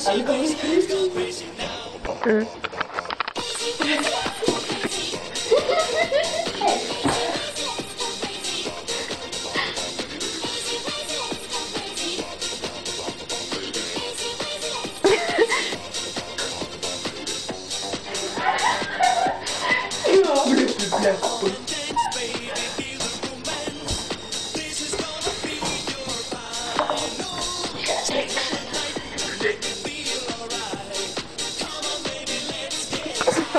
Mm. Jag tänker på boys. Crazy,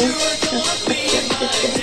me.